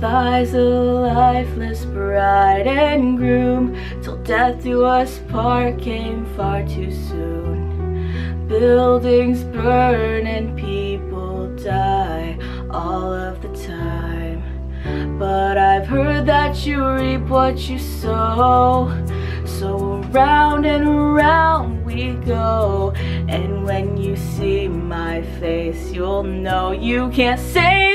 Sympathize a lifeless bride and groom Till death do us part came far too soon. Buildings burn and people die all of the time. But I've heard that you reap what you sow. So around and around we go. And when you see my face you'll know you can't save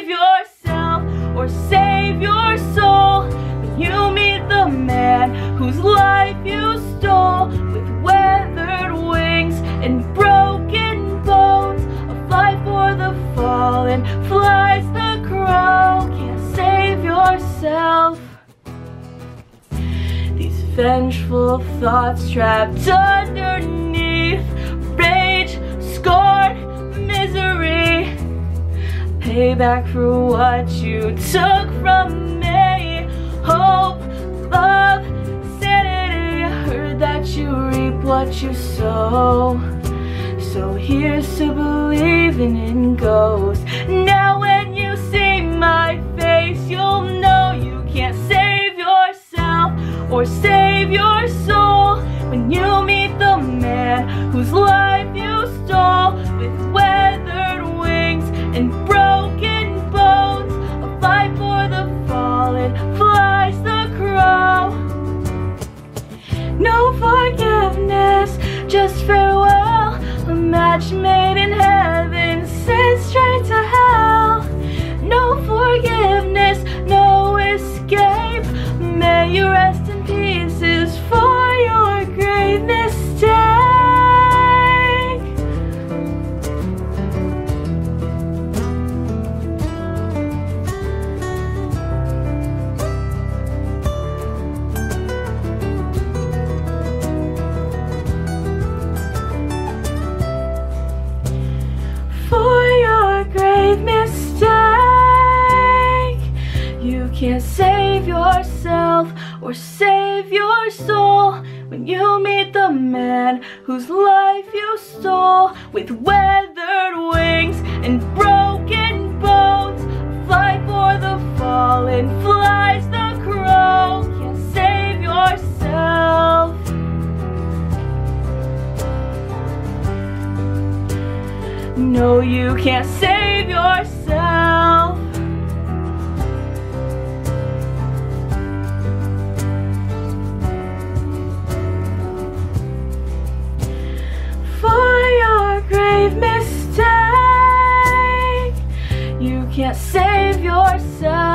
or save your soul when you meet the man whose life you stole with weathered wings and broken bones. A flight for the fallen flies the crow. Can't save yourself. These vengeful thoughts trapped underneath payback for what you took from me. Hope, love, sanity. I heard that you reap what you sow. So here's to believing in ghosts. Now when you see my face, you'll know you can't save yourself or save your soul when you meet the man whose life just farewell yourself or save your soul when you meet the man whose life you stole with weathered wings and broken bones. Fly for the fallen, flies the crow. Can't save yourself. No, you can't save yourself. save yourself.